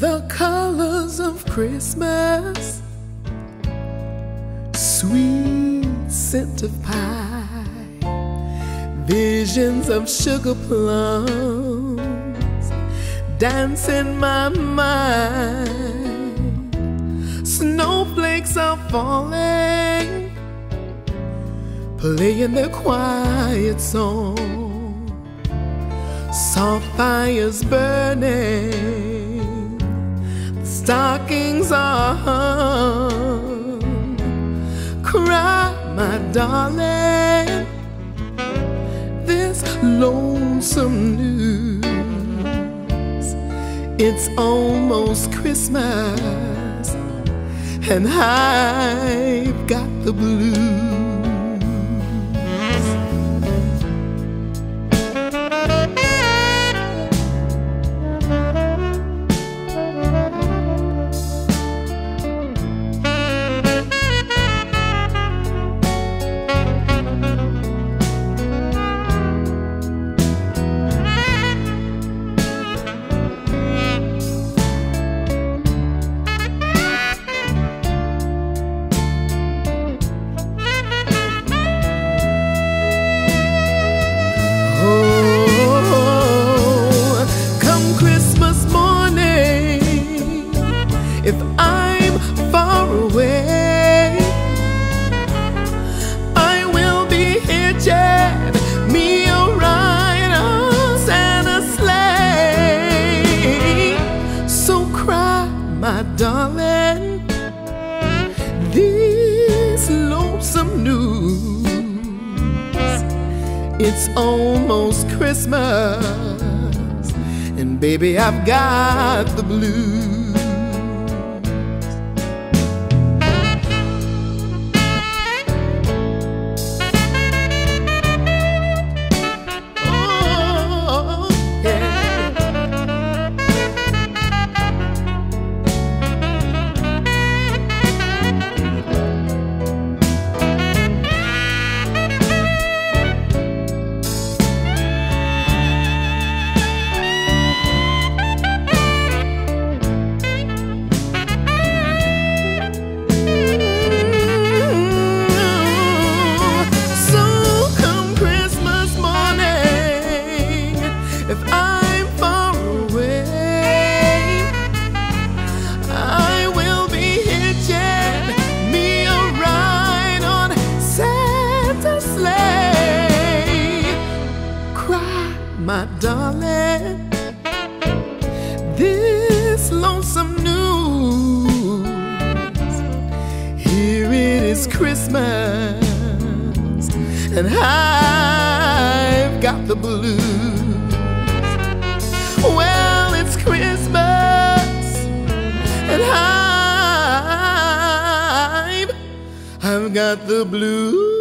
the colors of Christmas, sweet scent of pie, visions of sugar plums. Dance in my mind. Snowflakes are falling, playing their quiet song. Soft fires burning, stockings are hung. Cry, my darling, this lonesome news. It's almost Christmas, and I've got the blues. News. It's almost Christmas, and baby, I've got the blues. My darling, this lonesome news. Here it is Christmas, and I've got the blues. Well, it's Christmas, and I've, I've got the blues.